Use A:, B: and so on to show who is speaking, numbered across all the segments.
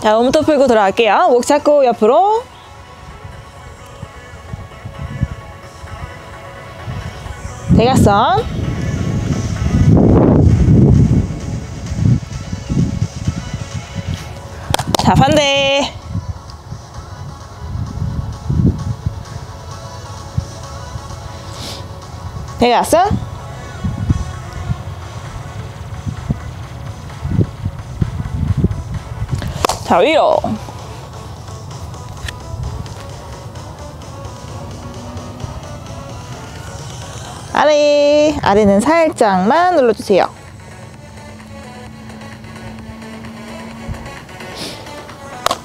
A: 자, 몸통 풀고 들어갈게요. 목 잡고 옆으로. 대각선. 자, 반대. 대각선. 자, 위로. 아래, 아래는 살짝만 눌러주세요.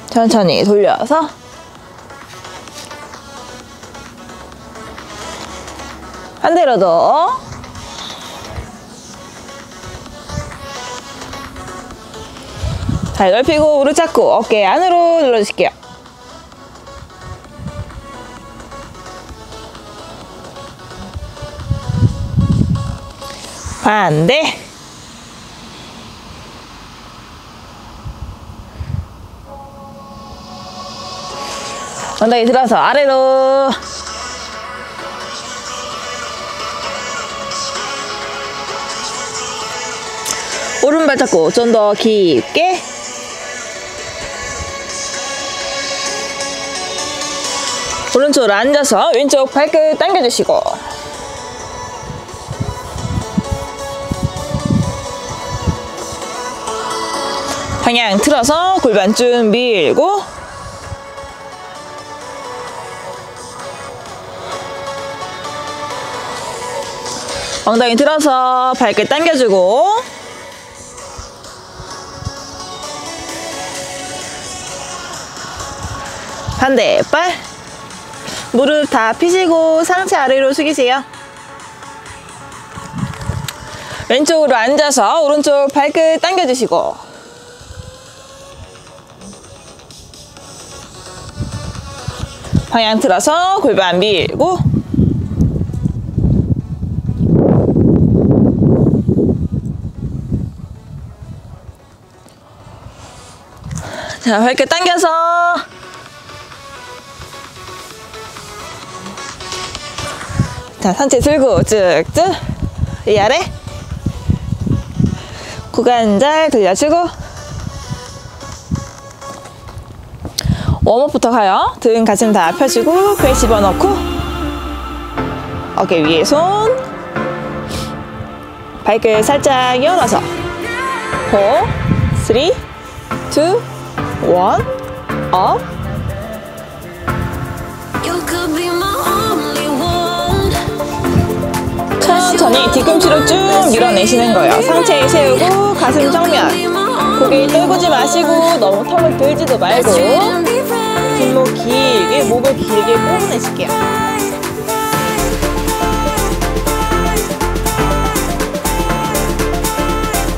A: 천천히 돌려서 반대로도 잘 넓히고 무릎 잡고 어깨 안으로 눌러주실게요. 반대. 엉덩이 들어서 아래로. 오른발 잡고 좀 더 깊게. 오른쪽으로 앉아서 왼쪽 발끝 당겨주시고. 방향 틀어서 골반 쭉 밀고. 엉덩이 들어서 발끝 당겨주고. 반대 발 무릎 다 펴시고 상체 아래로 숙이세요. 왼쪽으로 앉아서 오른쪽 발끝 당겨주시고. 방향 틀어서 골반 밀고. 자 발끝 당겨서 자 상체 들고 쭉쭉. 이 아래. 구간잘 돌려주고. warm-up부터 가요. 등 가슴 다 펴주고 배 집어넣고. 어깨 위에 손. 발끝 살짝 열어서. 4 3 2 1 up. 천천히 뒤꿈치로 쭉 밀어내시는 거예요. 상체 세우고 가슴 정면. 고개 떨구지 마시고 너무 턱을 들지도 말고 뒷목 길게 목을 길게 뽑아내실게요.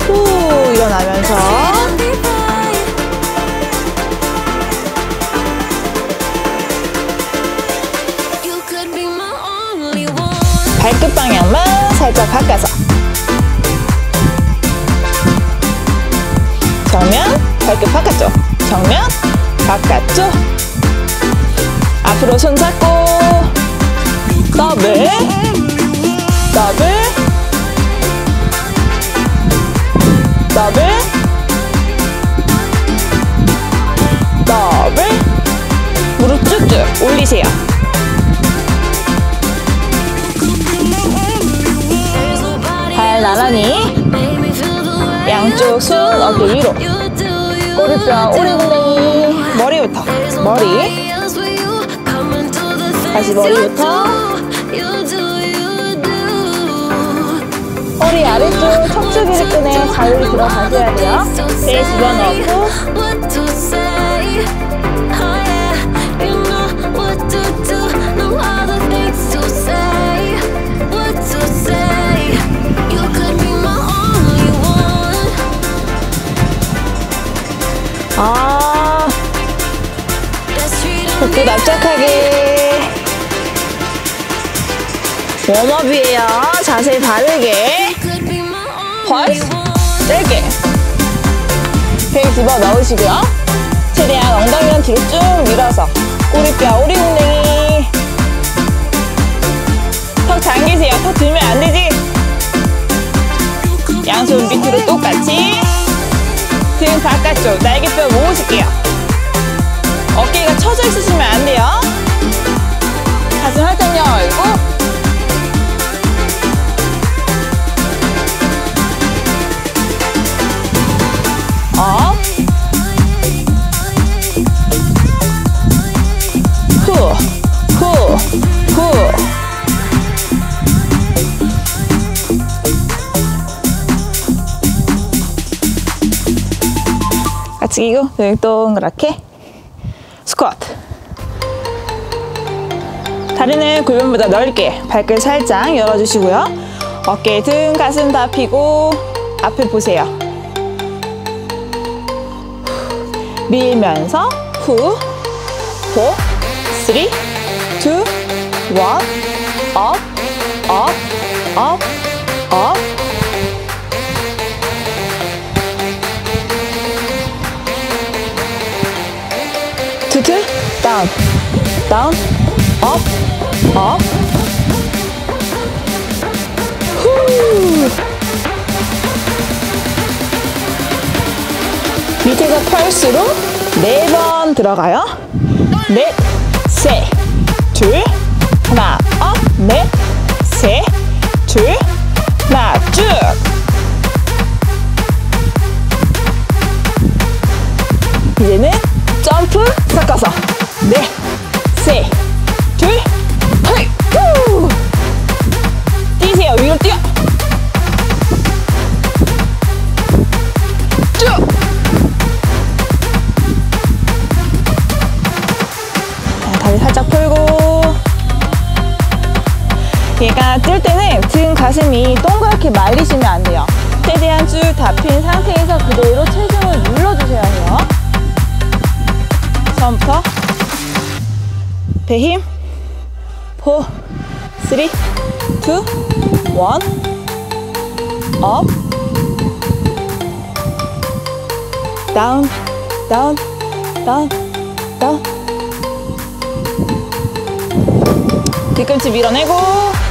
A: 후 일어나면서 바꿔서. 정면 발끝 바깥쪽. 정면 바깥쪽. 앞으로 손 잡고. 더블. 더블. 더블. 더블. 무릎 쭉쭉 올리세요 나란히 양쪽 손 어깨 위로. 꼬리뼈 오리궁뎅이 머리부터. 머리. 다시 머리부터. 허리 아래쪽 척추 기립근에 자율이 들어가셔야 돼요. 배 집어넣고 아. 복부 납작하게 웜업이에요. 자세 바르게. 펄스 짧게. 벨 집어 넣으시고요. 최대한 엉덩이는 뒤로 쭉 밀어서. 꼬리뼈 오리궁뎅이 등 바깥쪽 깍지 끼고 여기 동그랗게 스쿼트. 다리는 골반보다 넓게 발끝 살짝 열어주시고요. 어깨 등 가슴 다 펴고 앞을 보세요. 밀면서 후, 4, 3, 2, 1, up, up, up, up. 다운, 다운, 업, 업. 후. 밑에서 펄스로 네 번 들어가요. 넷, 셋, 둘, 하나, 업, 넷, 셋, 둘, 가슴이 동그랗게 말리시면 안 돼요. 최대한 쭉 다 핀 상태에서 그대로 체중을 눌러주셔야 해요. 처음부터 배 힘. 4 3 2 1 up. Down. Down. Down. Down. 뒤꿈치 밀어내고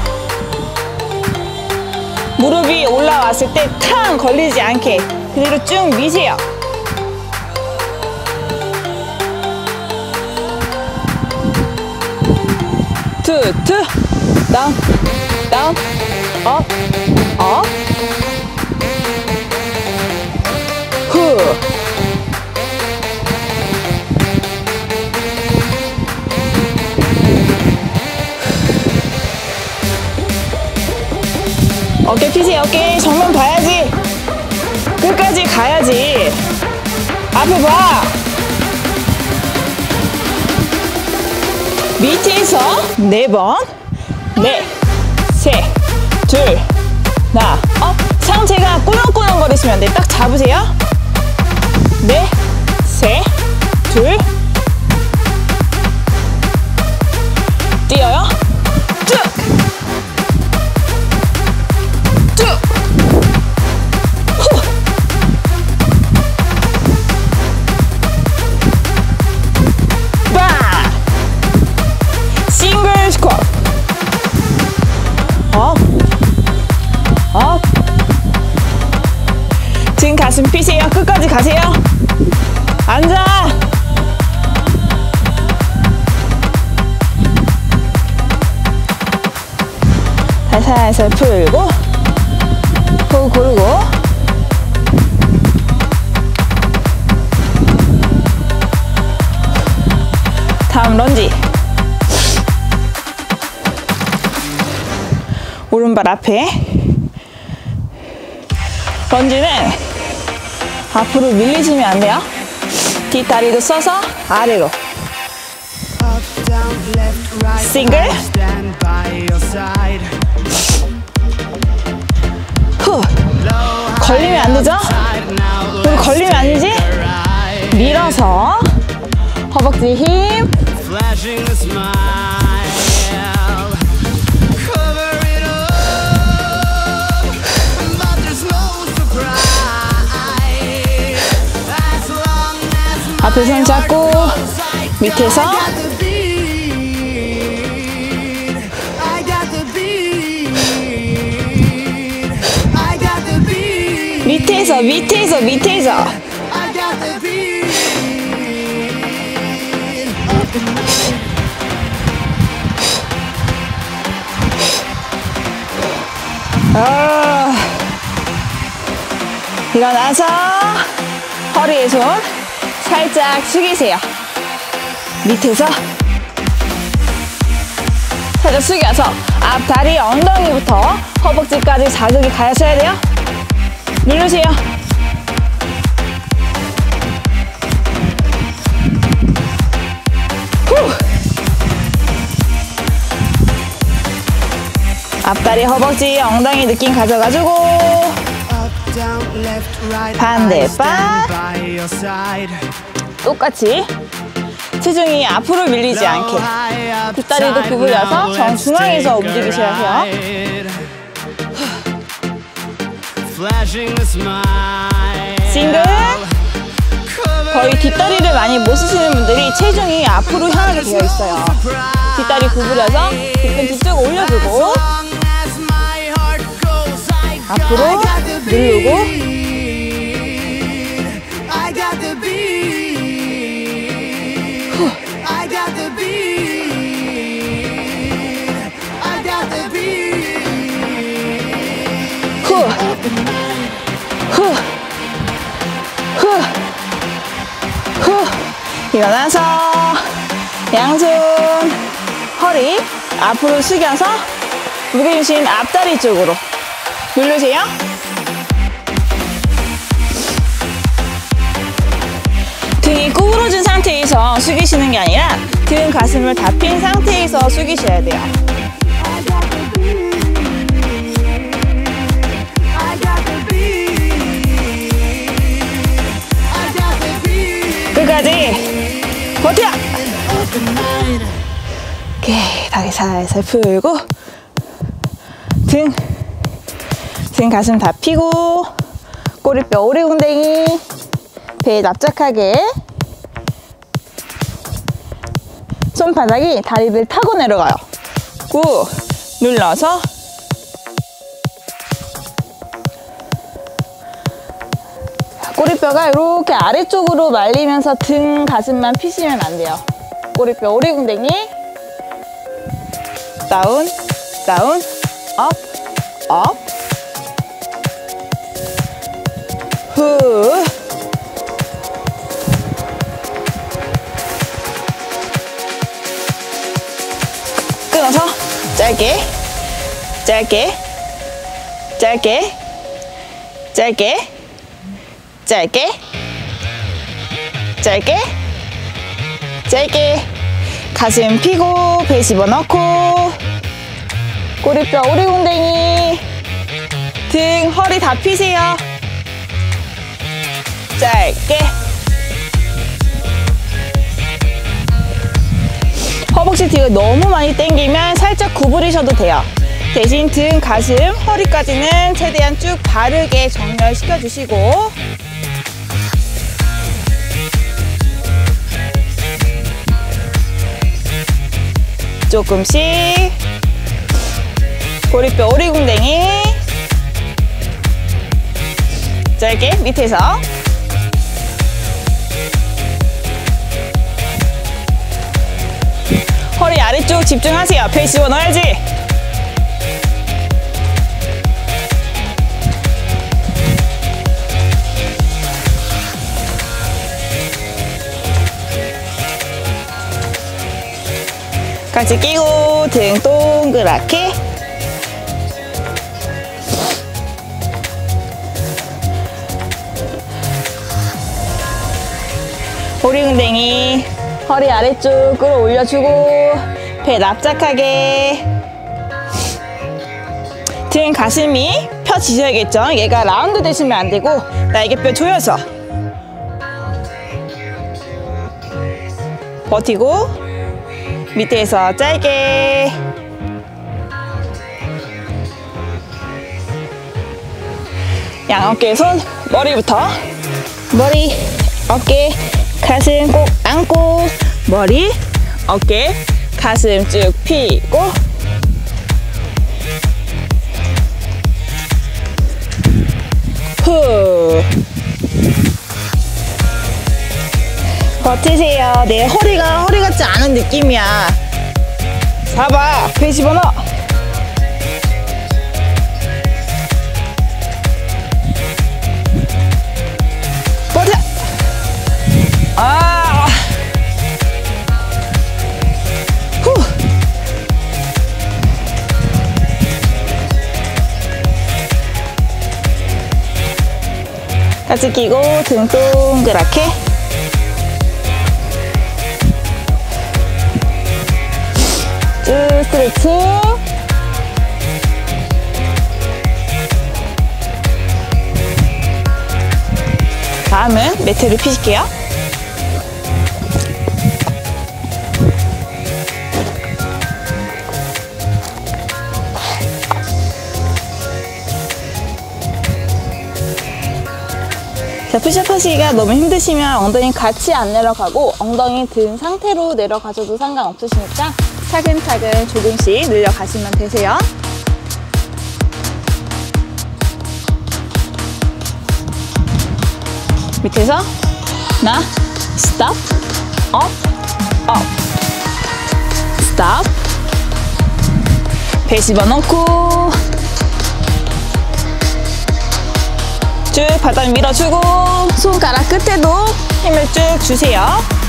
A: 무릎이 올라왔을 때 탕 걸리지 않게 그대로 쭉 미세요. 투 투 다운 다운 업 업 후 어깨 피세요 어깨. 정면 봐야지. 끝까지 가야지. 앞에 봐. 밑에서 네번. 넷, 셋, 둘, 하나, up 상체가 꿀렁꿀렁 거리시면 돼. 딱 잡으세요. 넷, 셋, 둘. 뛰어요 가슴 피세요. 끝까지 가세요. 앉아. 살살살 풀고 호 고르고. 다음 런지. 오른발 앞에. 런지는 앞으로 밀리시면 안 돼요? 뒷다리도 써서 아래로. 싱글 후. 걸리면 안 되죠? 여기 걸리면 아니지? 밀어서 허벅지 힘 앞에 손 잡고 밑에서 밑에서 밑에서 밑에서. 아, 일어나서 허리에 손 살짝 숙이세요. 밑에서 살짝 숙여서 앞다리 엉덩이부터 허벅지까지 자극이 가셔야 돼요. 누르세요. 후. 앞다리 허벅지 엉덩이 느낌 가져가지고 반대 바 똑같이 체중이 앞으로 밀리지 않게 뒷다리도 구부려서 정중앙에서 움직이셔야 해요. 싱글 거의 뒷다리를 많이 못 쓰시는 분들이 체중이 앞으로 향하게 되어 있어요. 뒷다리 구부려서 뒤꿈치 쭉 올려주고 앞으로 누르고 일어나서 양손 허리 앞으로 숙여서 무게중심 앞다리 쪽으로 누르세요. 등이 구부러진 상태에서 숙이시는 게 아니라 등 가슴을 다 핀 상태에서 숙이셔야 돼요. 오케이 다리 살살 풀고 등, 등 가슴 다 펴고 꼬리뼈 오리궁뎅이 배에 납작하게 손바닥이 다리를 타고 내려가요 꾹 눌러서 꼬리뼈가 이렇게 아래쪽으로 말리면서 등 가슴만 피시면 안 돼요. 꼬리뼈 오리궁뎅이 다운 다운 업 업. 후. 끊어서 짧게 짧게 짧게 짧게 짧게 짧게 짧게 가슴 피고 배 집어넣고 꼬리뼈 오리궁뎅이 등 허리 다 피세요. 짧게. 허벅지 뒤가 너무 많이 당기면 살짝 구부리셔도 돼요. 대신 등, 가슴, 허리까지는 최대한 쭉 바르게 정렬시켜 주시고 조금씩. 고리뼈 오리궁뎅이. 짧게 밑에서. 허리 아래쪽 집중하세요. 배 집어넣어야지 같이 끼고 등 동그랗게. 오리궁뎅이 허리 아래쪽 끌어올려주고 배 납작하게. 등 가슴이 펴지셔야겠죠? 얘가 라운드 되시면 안 되고 날개뼈 조여서 버티고 밑에서 짧게. 양 어깨 손 머리부터. 머리 어깨 가슴 꼭 안고. 머리 어깨 가슴 쭉 펴고. 후 버티세요. 내 허리가 허리 같지 않은 느낌이야. 잡아 배 집어넣어 버텨. 아. 후. 같이 끼고 등 동그랗게 스트레칭 다음은 매트를 피실게요. 자, 푸시업 하시기가 너무 힘드시면 엉덩이 같이 안 내려가고 엉덩이 든 상태로 내려가셔도 상관없으시니까 차근차근 조금씩 늘려가시면 되세요. 밑에서 하나, stop, up, up, stop, 배 집어넣고 쭉 바닥 밀어주고 손가락 끝에도 힘을 쭉 주세요.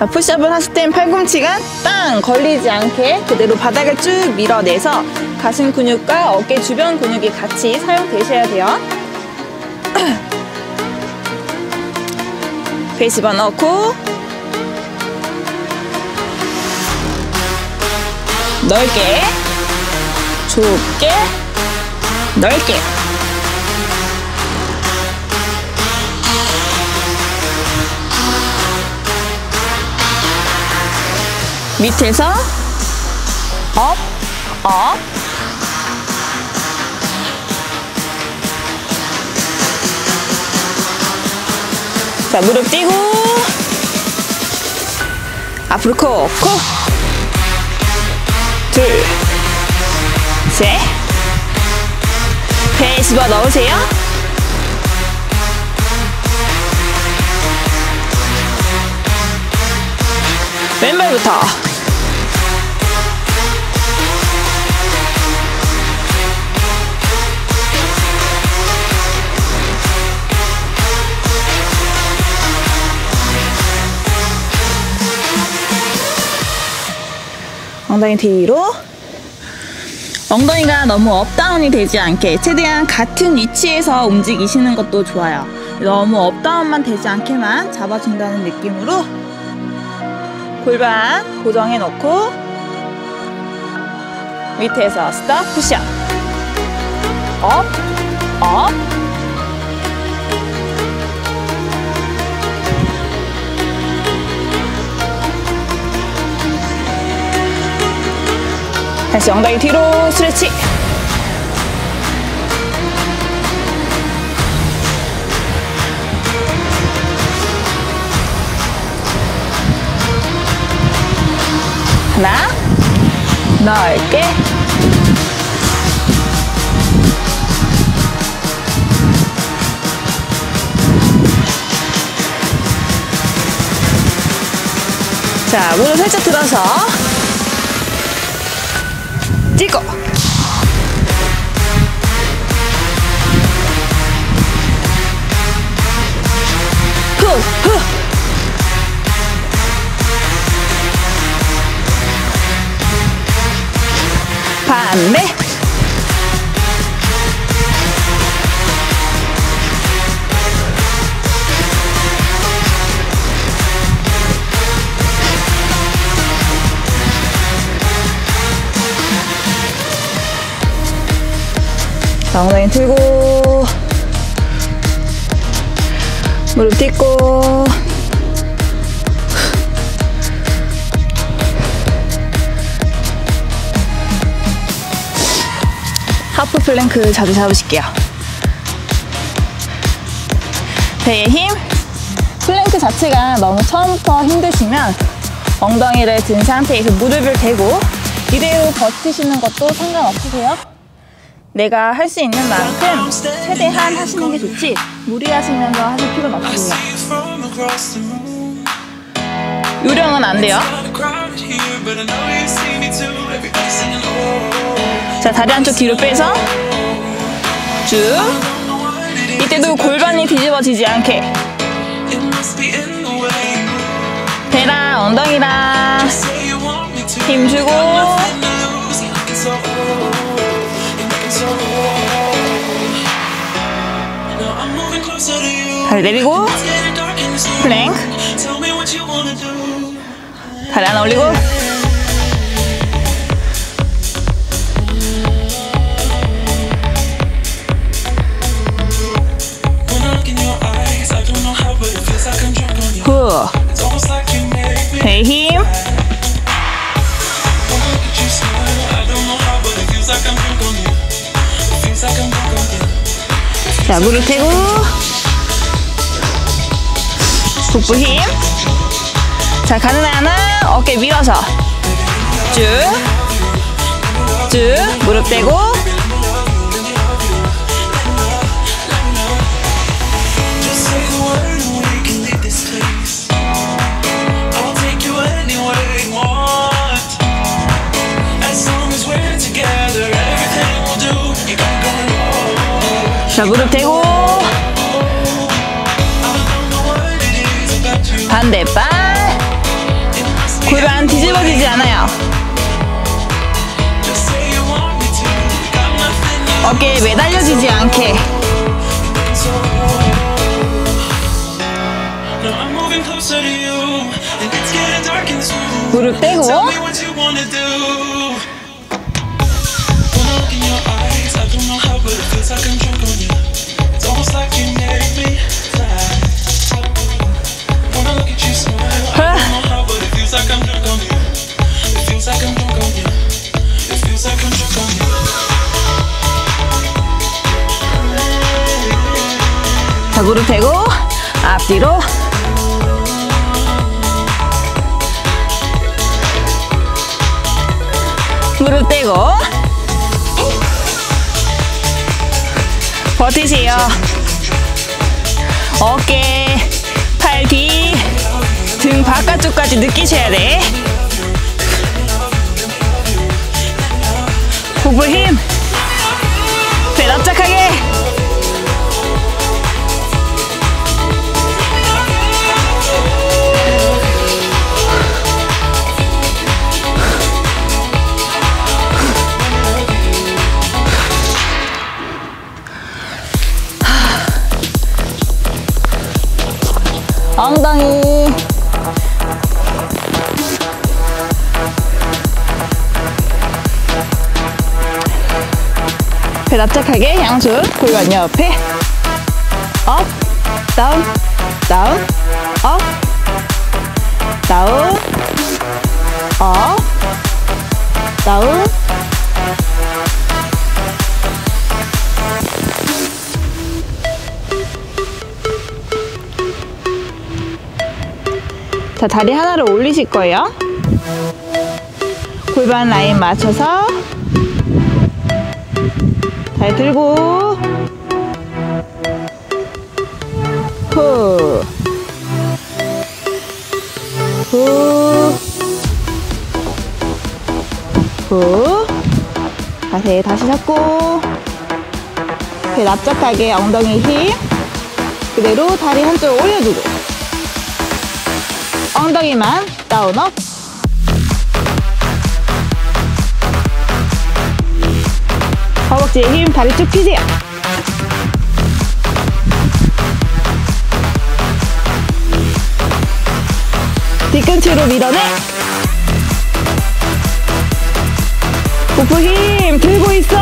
A: 자, 푸시업을 하실 땐 팔꿈치가 땅 걸리지 않게 그대로 바닥을 쭉 밀어내서 가슴 근육과 어깨 주변 근육이 같이 사용되셔야 돼요. 배 집어넣고 넓게 좁게 넓게 밑에서 업, 업 자, 무릎 띄고 앞으로 코, 코 둘, 셋, 배 집어 넣으세요. 왼발부터. 엉덩이 뒤로. 엉덩이가 너무 up down이 되지 않게 최대한 같은 위치에서 움직이시는 것도 좋아요. 너무 up down만 되지 않게만 잡아준다는 느낌으로 골반 고정해 놓고 밑에서 stop 푸시업. up, up 다시 엉덩이 뒤로 스트레치 하나 넓게. 자 무릎 살짝 들어서 찍어 후후 엉덩이 들고 무릎 딛고 half plank 자세 잡으실게요. 배에 힘. 플랭크 자체가 너무 처음부터 힘드시면 엉덩이를 든 상태에서 무릎을 대고 이대로 버티시는 것도 상관없으세요. 내가 할 수 있는 만큼 최대한 하시는 게 좋지 무리하시면서 하실 필요는
B: room.
A: 요령은 안 돼요.
B: Oh.
A: 자, 다리 한쪽 뒤로 빼서 쭉. 이때도 골반이 뒤집어지지 않게. 배랑 엉덩이랑. 힘 주고 다리 내리고. 플랭크. 다리 하나 올리고. 후
B: It's almost like you make me.
A: 배에 힘
B: When I look at you smile, I don't know how, but it feels like I'm drunk on you. It feels like I'm drunk on you.
A: 자, 무릎 대고 복부 힘. 자, 가는 하나 어깨 밀어서. 쭉. 쭉. 무릎 대고.
B: the word and
A: 반대발 골반 뒤집어지지 않아요 어깨에 매달려지지 않게
B: I'm moving
A: 무릎 대고 앞뒤로 무릎 대고 버티세요 어깨, 팔 뒤, 등 바깥쪽까지 느끼셔야 돼. 복부 힘, 배 납작하게. 엉덩이 배 납작하게 양손 골반 옆에 업 다운 다운 업 다운 업 다운 자, 다리 하나를 올리실 거예요. 골반 라인 맞춰서 다리 들고 후. 후. 후. 자세 다시 잡고 배 납작하게 엉덩이 힘 그대로 다리 한쪽 올려주고 엉덩이만 다운업 허벅지에 힘 다리 쭉 펴세요. 뒤꿈치로 밀어내. 복부 힘 들고 있어.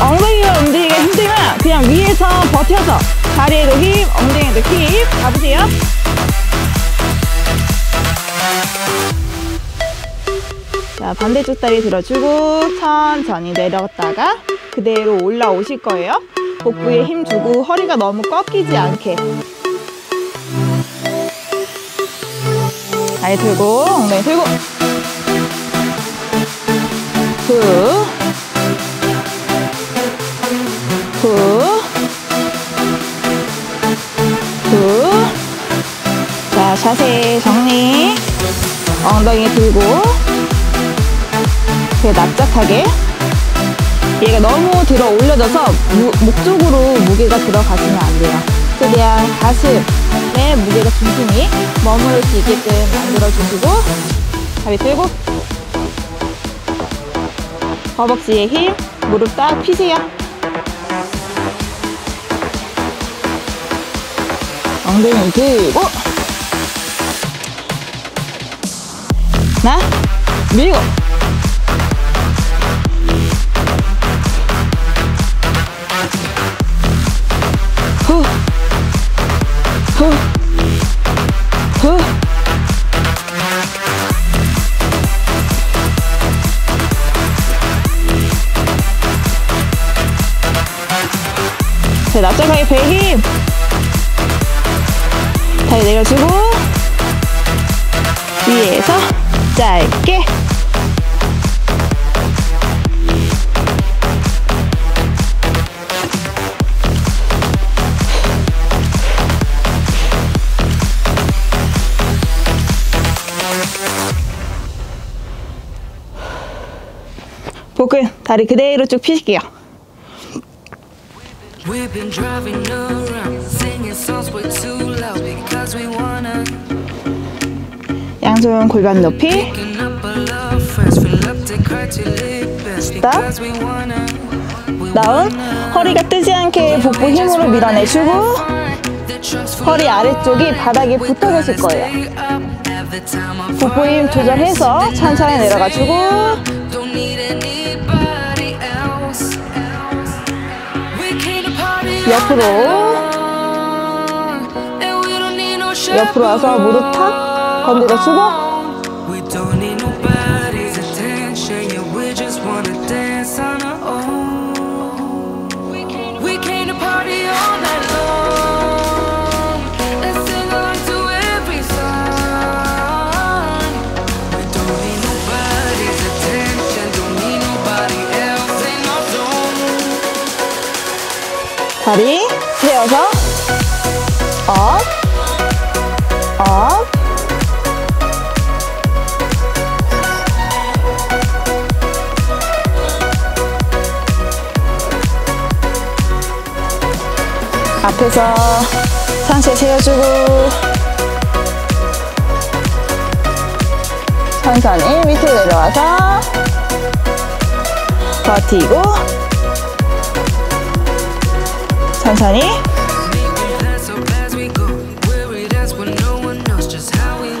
A: 엉덩이가 움직이기가 힘들면 그냥 위에서 버텨서 다리에도 힘 엉덩이에도 힘 잡으세요 자, 반대쪽 다리 들어주고 천천히 내렸다가 그대로 올라오실 거예요. 복부에 힘 주고 허리가 너무 꺾이지 않게. 다리 들고 엉덩이 들고 후 후, 후. 자, 자세 정리. 엉덩이 들고. 이렇게 납작하게. 얘가 너무 들어 올려져서 무, 목 쪽으로 무게가 들어가시면 안 돼요. 최대한 가슴에 무게가 중심이 머무를 수 있게끔 만들어주시고, 다리 들고, 허벅지에 힘, 무릎 딱 피세요. 엉덩이 들고 하나 밀고 자, 납작하게 배에 힘. 다리 내려주고 위에서 짧게 복근 다리 그대로 쭉 펴실게요
C: We've been driving around, singing songs way too loud because we wanna.
A: 양손 골반 높이.
C: We
A: 다운 허리가 뜨지 않게 복부 힘으로 밀어내주고 허리 아래쪽이 바닥에 붙어 계실 거예요 복부 힘 조절해서 천천히 내려가지고 옆으로. 옆으로. 와서 무릎 탁 건드려주고 다리 세워서 업, 업. 앞에서 상체 세워주고 천천히 밑으로 내려와서 버티고
C: want.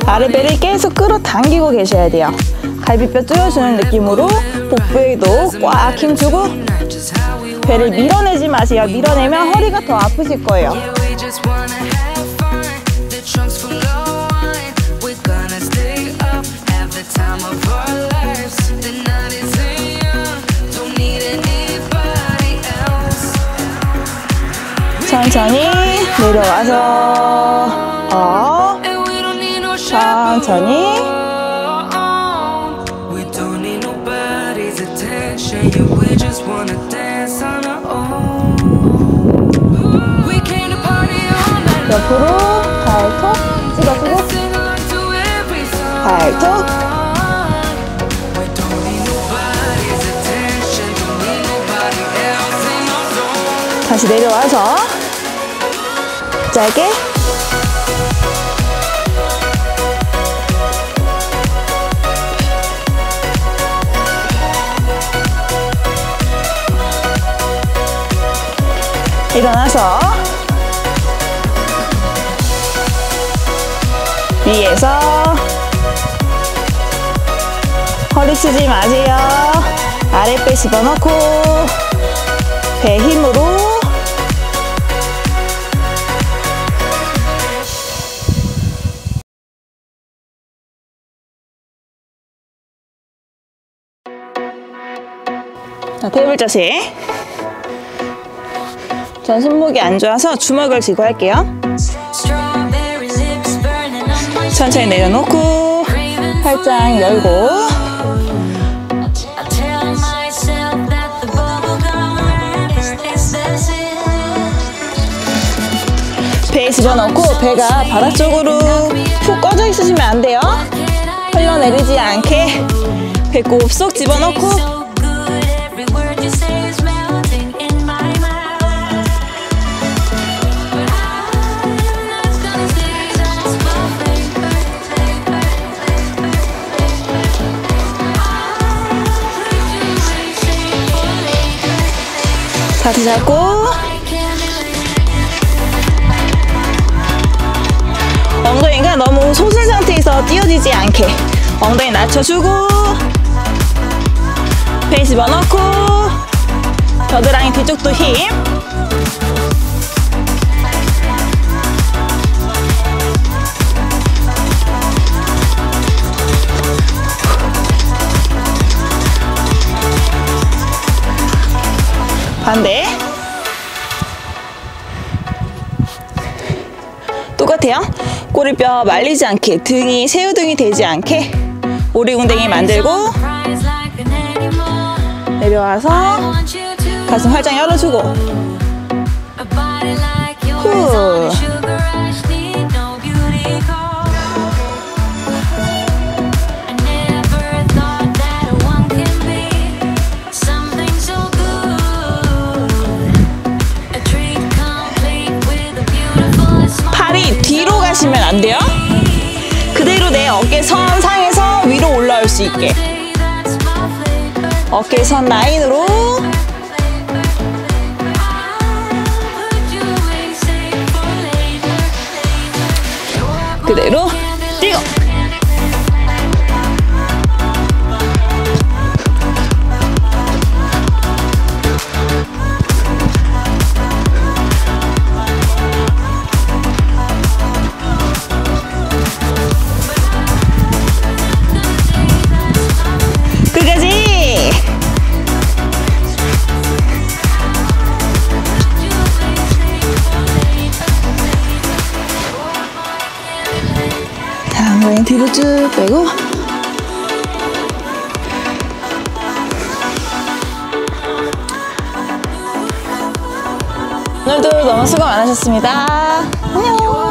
A: 아랫배를 계속 끌어당기고 계셔야 돼요. 갈비뼈 조여주는 느낌으로 복부에도 꽉 힘주고. 배를 밀어내지 마세요. 밀어내면 허리가 더 아프실 거예요. 천천히 내려와서 어 천천히. 옆으로 발톱 찍어주고. 발톱. 다시 내려와서 짧게 일어나서 위에서 허리 쓰지 마세요. 아랫배 집어넣고 배 힘으로 자, 테이블 자세
C: 전 손목이 안 좋아서 주먹을 쥐고 할게요. 천천히 내려놓고 팔짱 열고. 배에 집어넣고 배가 바닥 쪽으로 푹 꺼져 있으시면 안 돼요. 흘러내리지 않게 배꼽 쏙 집어넣고 다시 잡고 엉덩이가 너무 솟은 상태에서 띄어지지 않게 엉덩이 낮춰주고 배 집어넣고 겨드랑이 뒤쪽도 힘. 반대. 똑같아요. 꼬리뼈 말리지 않게 등이 새우등이 되지 않게 오리궁뎅이 만들고 내려와서 가슴 활짝 열어주고 후. 팔이 뒤로 가시면 안 돼요 그대로 내 어깨 선 상에서 위로 올라올 수 있게 어깨선 라인으로. 그대로 뒤로 쭉 빼고 오늘도 너무 수고 많으셨습니다. 안녕.